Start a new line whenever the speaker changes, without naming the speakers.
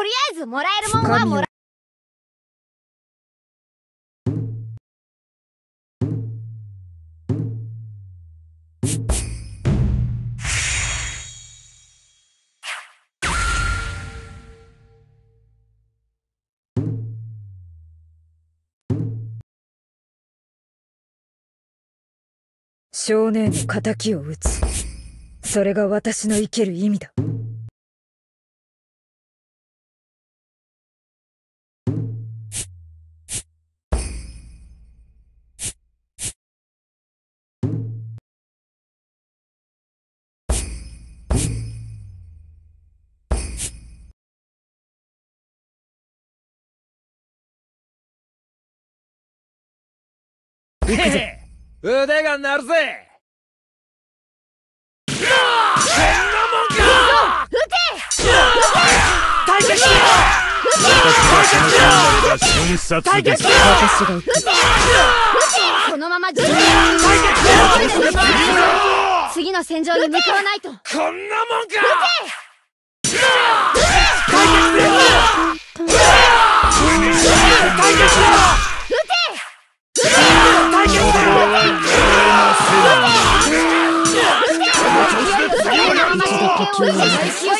とりあえずもらえるもんはもら
少年の仇を討つ。それが私の生きる意味だくぜ。
腕が鳴るぜ。
対決しろ
瞬殺です
私が行く
このまま順次の戦場に向かわないと
こんなもんか
一度 attitude.